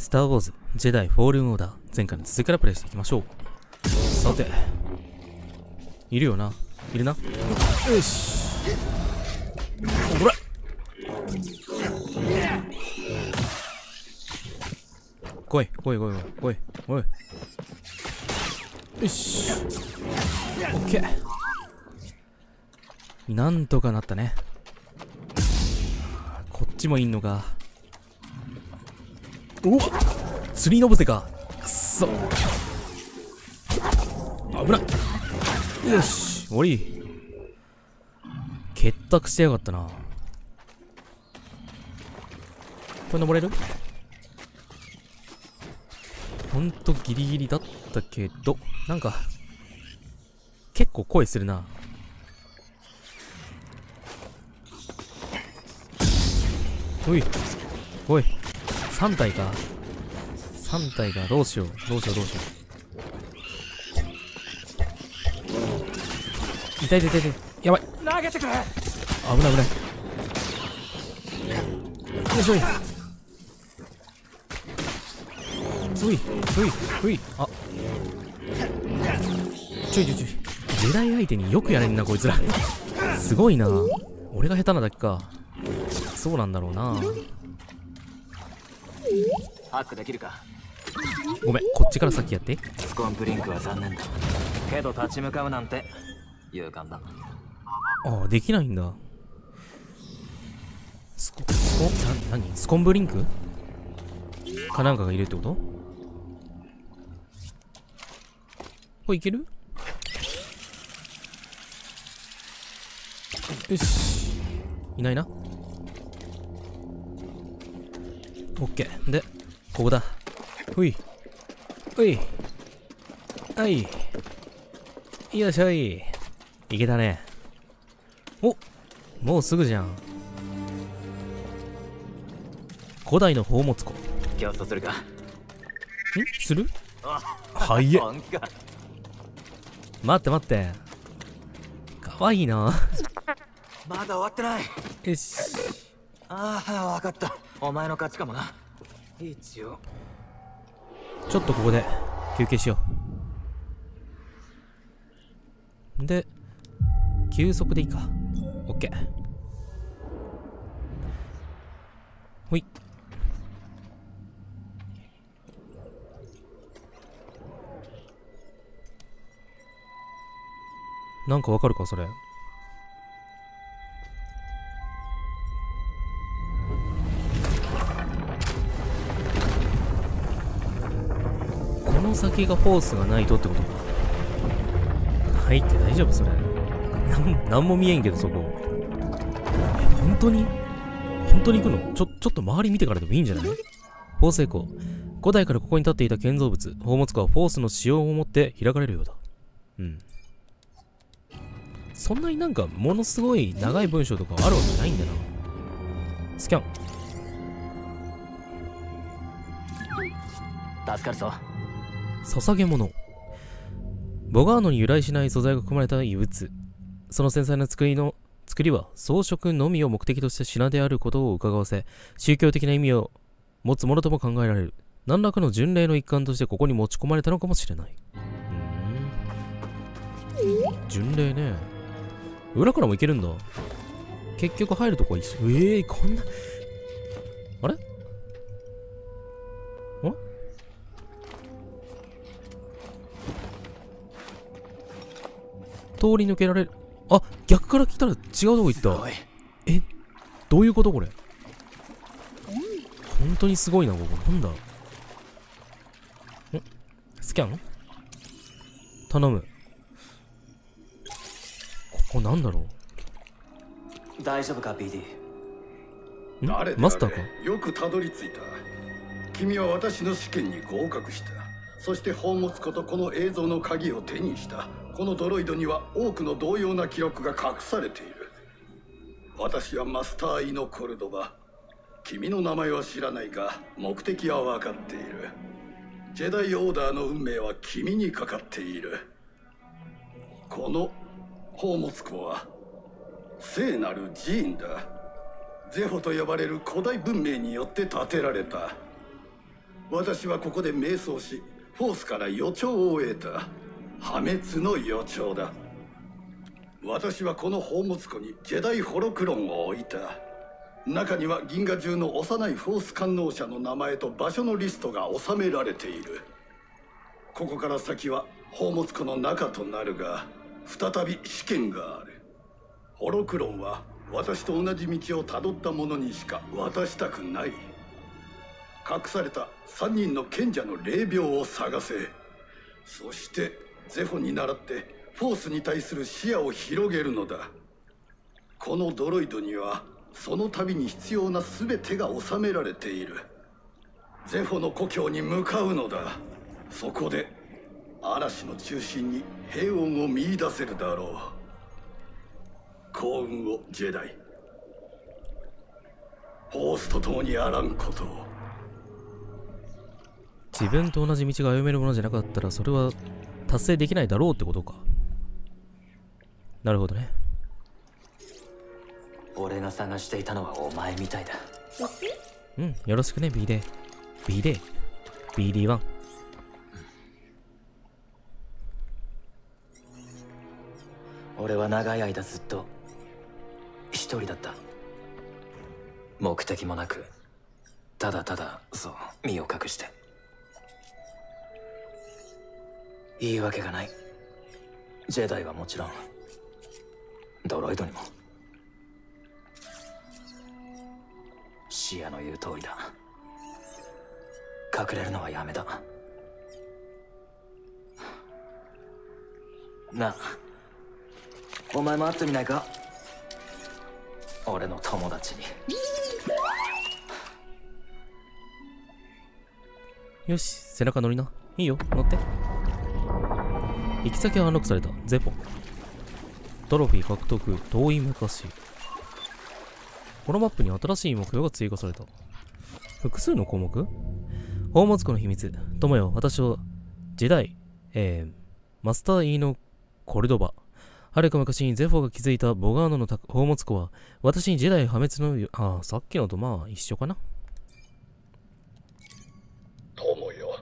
スター・ウォーズ、ジェダイ・フォールン・オーダー、前回の続きからプレイしていきましょう。さて、いるよな？いるな？よし。ほら来い、来い、来い、来い、来い、来い。よし。オッケー。なんとかなったね。こっちもいんのか。お釣りのぼせか。くそ。危ない。よし、終わり。結託してやがったな。これ登れる？ほんとギリギリだったけど、なんか、結構声するな。おい、おい、3体か。3体か、どうしよう、どうしよう、どうしよう。痛い痛い痛い痛い。やばい。投げてくれ危ない危ない。よいしょい。ふい、ふい、ふい。あ。ちょいちょいちょい。ジェダイ相手によくやれんな、こいつら。すごいな。俺が下手なだけか。そうなんだろうな。ハックできるか？ごめん、こっちから先やって。スコンプリンクは残念だけど立ち向かうなんて勇敢だああ、できないんだ。スコ、スコ、な、なにスコンブリンク？かなんかがいるってこと？これいける？よし。いないな。オッケー。で、ここだ。ほい。ほい。はい。よいしょい。いけたね。おもうすぐじゃん。古代の宝物庫。ん競争するか？する？あはいえ。待って待って。かわいいな。まだ終わってないよし。ああわかったお前の勝ちかもな一応ちょっとここで休憩しよう。で、休息でいいか。オッケー。ほい。なんかわかるかそれ。先がフォースがないとってことか。入って大丈夫それ。なん、なんも見えんけどそこ。え、本当に？本当に行くの？ちょ、ちょっと周り見てからでもいいんじゃない？フォースエコー。古代からここに立っていた建造物、宝物庫はフォースの使用をもって開かれるようだ。うん。そんなになんか、ものすごい長い文章とかあるわけないんだな。スキャン。助かるぞ捧げ物。ボガーノに由来しない素材が含まれた異物。その繊細な作りの作りは装飾のみを目的とした品であることを伺わせ宗教的な意味を持つものとも考えられる。何らかの巡礼の一環としてここに持ち込まれたのかもしれない。うん巡礼ね。裏からも行けるんだ。結局入るとこは一緒ええー、こんな。あれ？通り抜けられる。あ、逆から来たら違うとこ行った。え、どういうことこれ？本当にすごいな、ここ。なんだ？んスキャン？頼む。ここなんだろ大丈夫か BD マスターか？よくたどり着いた。君は私の試験に合格したそして宝物庫とこの映像の鍵を手にしたこのドロイドには多くの同様な記録が隠されている。私はマスター・イノ・コルドバ君の名前は知らないが目的は分かっている。ジェダイオーダーの運命は君にかかっている。この宝物庫は聖なる寺院だ。ゼホと呼ばれる古代文明によって建てられた。私はここで瞑想しフォースから予兆を得た破滅の予兆だ。私はこの宝物庫にジェダイホロクロンを置いた。中には銀河中の幼いフォース観能者の名前と場所のリストが収められている。ここから先は宝物庫の中となるが再び試験がある。ホロクロンは私と同じ道をたどった者にしか渡したくない。隠された3人の賢者の霊廟を探せ。そしてゼフォに倣ってフォースに対する視野を広げるのだ。このドロイドにはその度に必要な全てが収められている。ゼフォの故郷に向かうのだ。そこで嵐の中心に平穏を見出せるだろう。幸運をジェダイ。フォースと共にあらんことを。自分と同じ道が歩めるものじゃなかったらそれは達成できないだろうってことか。なるほどね。俺が探していたのはお前みたいだ。うんよろしくね B デー。B デー。BD1 俺は長い間ずっと一人だった。目的もなくただただそう身を隠して言い訳がない。ジェダイはもちろんドロイドにも。シアの言う通りだ。隠れるのはやめだ。なあお前も会ってみないか？俺の友達に。よし背中乗りな。いいよ乗って。行き先がアンロックされた。ゼポトロフィー獲得遠い昔。このマップに新しい目標が追加された。複数の項目？宝物庫の秘密。友よ私は時代えー、マスター・イーノ・コルドバ。はるか昔にゼフォが築いたボガーノの宝物庫は私に時代破滅のああさっきのとまあ一緒かな友よ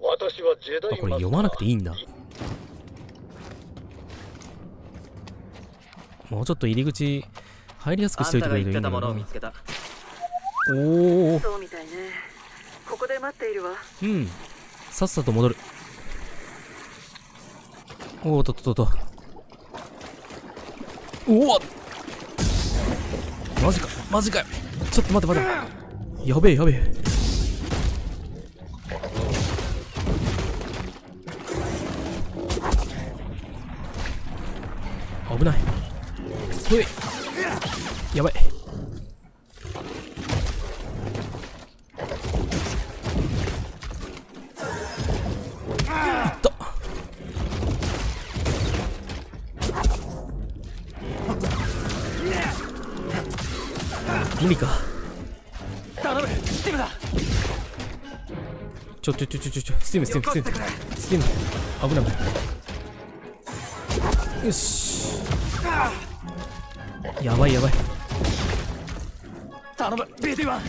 私はジェダイあこれ読まなくていいんだ。もうちょっと入り口入りやすくしといてくれるといいんだけどな。たおおそうみたいねここで待っているわうん。さっさと戻る。おおとっとっとっと。おおマジか。マジかよ。ちょっと待って待って。やべえやべえ。ほい。やばい。無理か。頼む。 stim だちょちょちょちょちょ stim stim stim stiム危ない危ない。よしやばいやばい。頼む。BT1 あ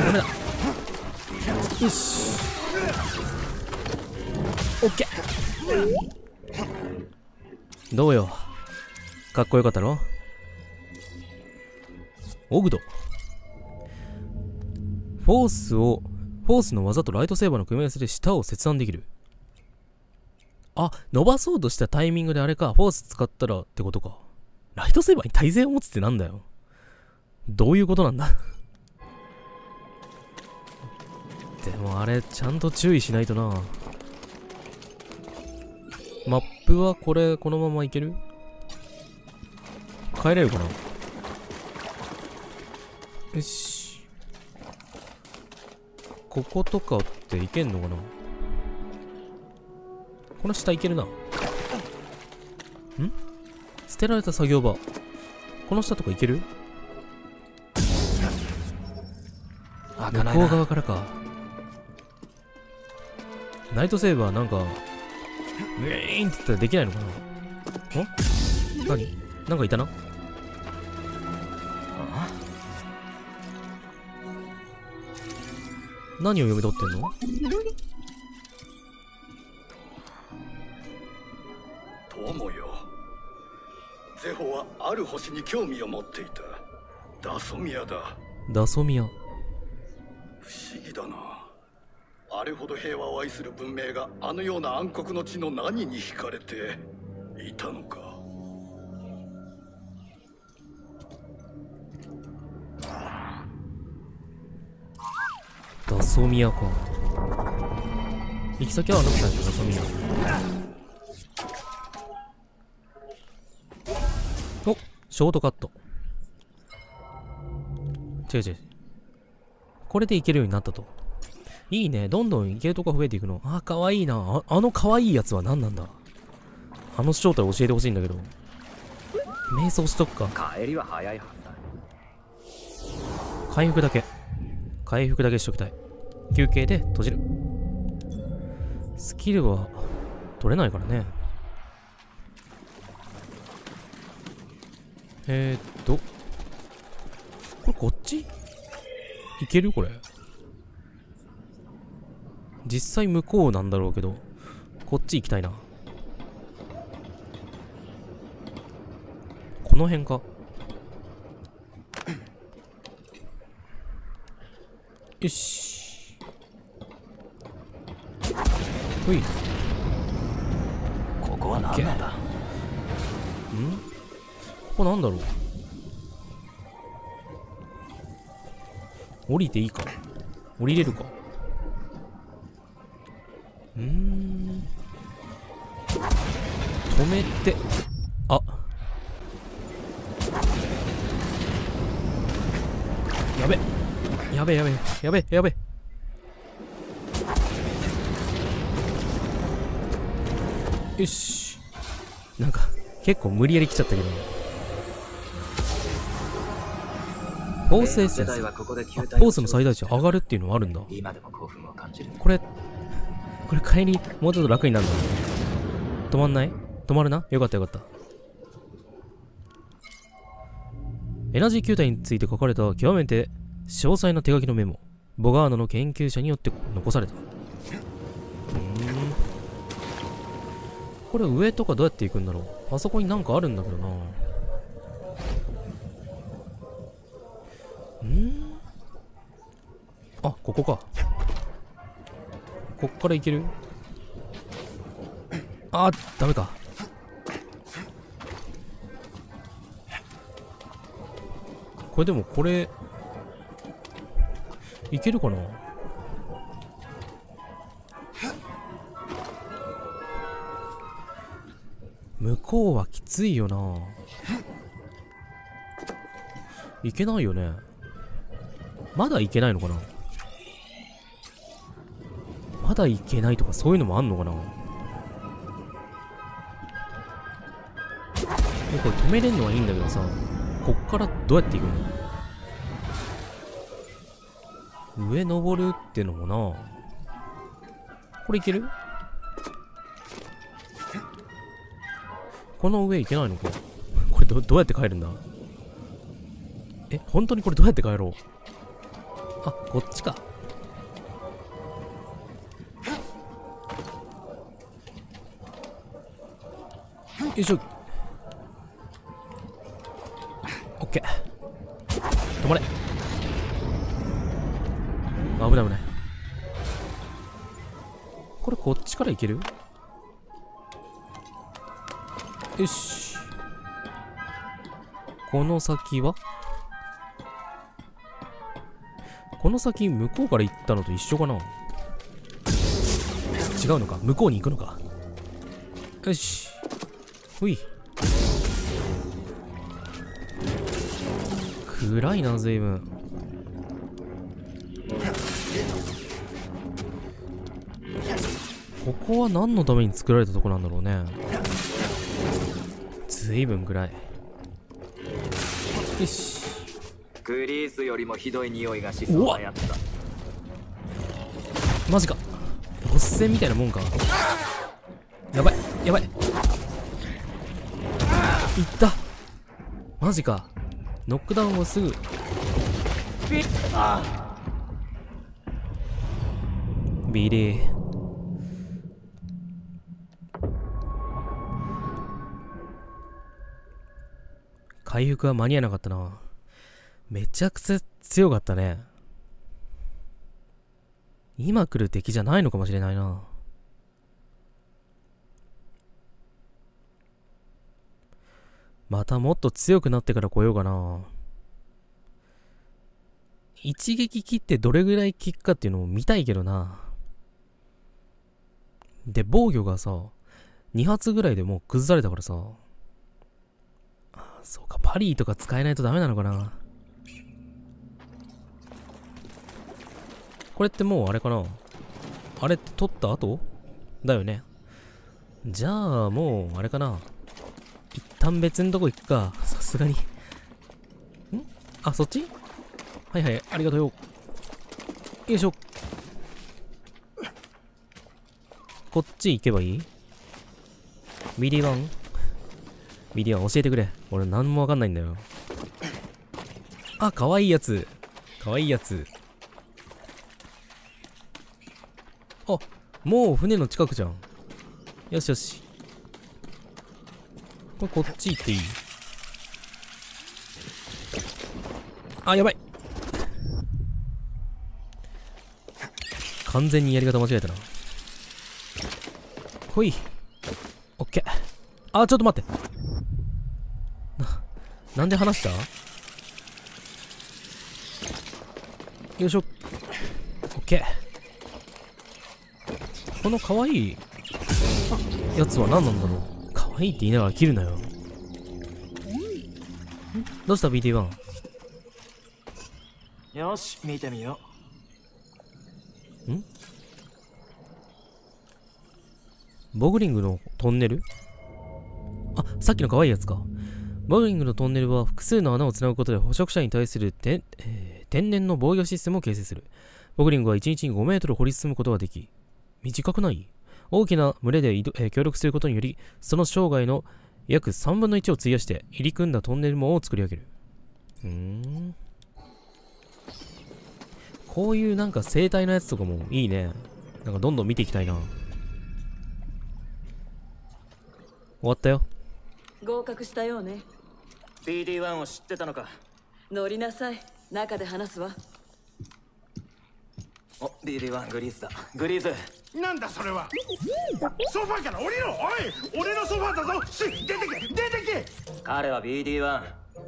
ダメだ。よし。オッケーどうよ。かっこよかったろオグド。フォースをフォースの技とライトセーバーの組み合わせで舌を切断できる。あ伸ばそうとしたタイミングであれかフォース使ったらってことか。ライトセーバーに耐性を持つってなんだよ。どういうことなんだ？でもあれちゃんと注意しないとな。マップはこれこのままいける？帰れるかな？よし。こことかっていけんのかな？この下いけるな。ん？捨てられた作業場。この下とかいける？開かないな。向こう側からか。ナイトセーバーなんかウィーンって言ったらできないのかな？何？なんかいたな？何を読み取ってんの？友よ。ゼホはある星に興味を持っていた。ダソミアだ。ダソミア。不思議だな。あれほど平和を愛する文明があのような暗黒の地の何に惹かれていたのかダソミアか。行き先はあの人でしょ、ダソミア。おショートカット。違う違う。これでいけるようになったと。いいね。どんどんいけるとこ増えていくの。あ、かわいいな。ああのかわいいやつは何なんだあの正体教えてほしいんだけど。瞑想しとくか。帰りは早いはずだ回復だけ。回復だけしときたい。休憩で閉じる。スキルは取れないからね。えー、っと。これこっち？いける？これ。実際向こうなんだろうけど、こっち行きたいな。この辺か。よし。ほい。ここは何なんだ？ここなんだろう？降りていいか？降りれるか？うーん。止めてべやべやべやべ。よし。なんか結構無理やり来ちゃったけどフォースエッセンス。世代はここで球あ体フォースの最大値上がるっていうのはあるんだ。これこれ帰りもうちょっと楽になるんだ止まんない？止まるな？よかったよかった。エナジー球体について書かれた極めて詳細な手書きのメモボガーノの研究者によって残された。これ上とかどうやって行くんだろう。あそこになんかあるんだけどな。うんあここか。こっから行ける？あダメか。これでもこれいけるかな？向こうはきついよな。いけないよね。まだいけないのかな？まだいけないとかそういうのもあんのかな？えこれ止めれんのはいいんだけどさこっからどうやって行くの？上登るってのもな。これいける？この上行けないのか？これどどうやって帰るんだ？え本当にこれどうやって帰ろう？あこっちか。よいしょ。オッケー。止まれ。危ない危ない。これこっちから行ける？よし。この先は？この先向こうから行ったのと一緒かな？違うのか？向こうに行くのか？よし。ほい。暗いな随分。ここは何のために作られたとこなんだろうね。随分暗い。よし。グリースよりもひどい匂いがしそうなやつだ。マジか。ボス戦みたいなもんか。やばいやばいった。マジか。ノックダウンをすぐ。 BD 回復は間に合わなかったな。めちゃくちゃ強かったね。今来る敵じゃないのかもしれないな。またもっと強くなってから来ようかな。一撃切ってどれぐらい効くかっていうのも見たいけどな。で防御がさ2発ぐらいでもう崩されたからさ。そうか。パリーとか使えないとダメなのかな。これってもうあれかな。あれって取った後？だよね。じゃあもうあれかな。一旦別のとこ行くか。さすがに。ん？あそっち？はいはいありがとうよ。よいしょ。こっち行けばいい？ビリワン？ビリワン教えてくれ。俺何もわかんないんだよ。あかわいいやつ。かわいいやつ。あもう船の近くじゃん。よしよし。これこっち行っていい？あやばい。完全にやり方間違えたな。ほい。オッケー。あちょっと待って。なんで話した？よいしょ。オッケー。この可愛いやつは何なんだろう？可愛いって言いながら切るなよ。んどうした？BT1 よし見てみよボグリングのトンネル？あ、さっきの可愛いやつか。ボグリングのトンネルは複数の穴をつなぐことで捕食者に対する、えー天然の防御システムを形成する。ボグリングは1日に5メートル掘り進むことができ、短くない？大きな群れで、えー協力することにより、その生涯の約3分の1を費やして入り組んだトンネル網を作り上げる。うん。こういうなんか生態のやつとかもいいね。なんかどんどん見ていきたいな。終わったよ。合格したようねう BD1 を知ってたのか。乗りなさい。中で話すわ。お BD1 グリーズだ。グリーズ。なんだそれは。ソファーから降りろ。おい俺のソファーだぞ。し出てけ出て彼は BD1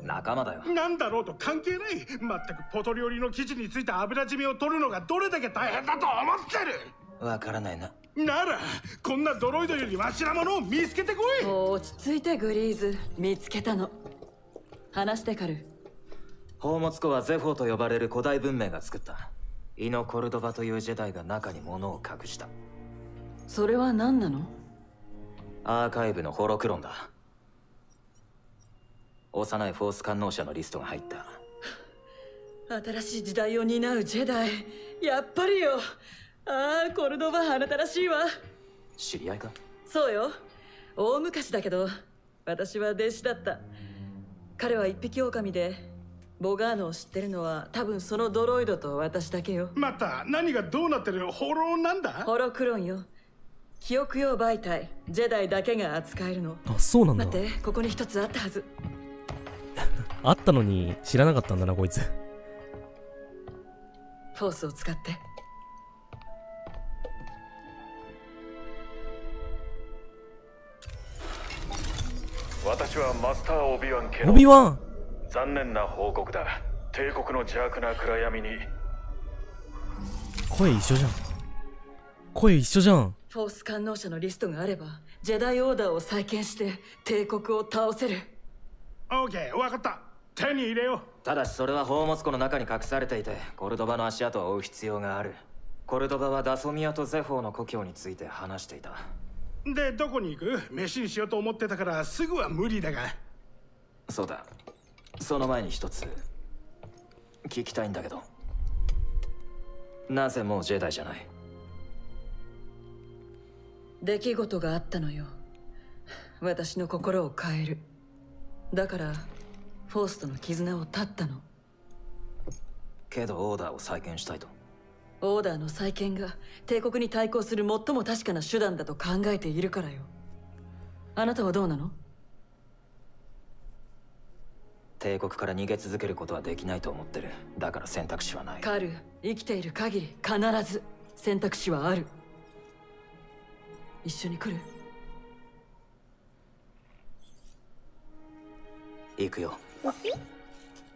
仲間だよ。けなんだろうと関係ない。全くポトリオリの生地についた油染みを取るのがどれだけ大変だと思ってわからないな。るならこんなドロイドよりマシなものを見つけてこい。落ち着いてグリーズ。見つけたの話してカル宝物庫はゼフォーと呼ばれる古代文明が作った。イノ・コルドバというジェダイが中に物を隠した。それは何なの？アーカイブのホロクロンだ。幼いフォース観音者のリストが入った。新しい時代を担うジェダイ。やっぱりよ。ああコルドバあなたらしいわ。知り合いか？そうよ。大昔だけど私は弟子だった彼は一匹狼でボガーノを知ってるのは多分そのドロイドと私だけよ。また何がどうなってるホロなんだ？ホロクロンよ。記憶用媒体ジェダイだけが扱えるの。あ、そうなんだ。待ってここに一つあったはず。あったのに知らなかったんだな、こいつ。フォースを使って私はマスター・オビワン・ケノオビワン？残念な報告だ。帝国の邪悪な暗闇に。声一緒じゃん。声一緒じゃん。フォース感応者のリストがあればジェダイオーダーを再建して帝国を倒せる。オーケーわかった。手に入れよただしそれは宝物庫の中に隠されていてコルドバの足跡を追う必要がある。コルドバはダソミアとゼフォーの故郷について話していた。うでどこに行く？飯にしようと思ってたからすぐは無理だが。そうだ。その前に一つ聞きたいんだけど。なぜもうジェダイじゃない？出来事があったのよ。私の心を変える。だからフォースとの絆を断ったの。けどオーダーを再建したいとオーダーの再建が帝国に対抗する最も確かな手段だと考えているからよ。あなたはどうなの？帝国から逃げ続けることはできないと思ってる。だから選択肢はない。カール生きている限り必ず選択肢はある。一緒に来る？行くよ。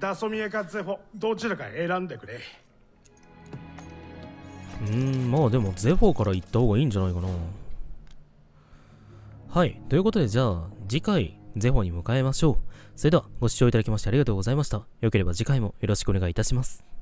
ダソミエかゼフォどちらか選んでくれうん、まあでもゼフォーから行った方がいいんじゃないかな。はい。ということで、じゃあ、次回、ゼフォーに向かいましょう。それでは、ご視聴いただきましてありがとうございました。よければ次回もよろしくお願いいたします。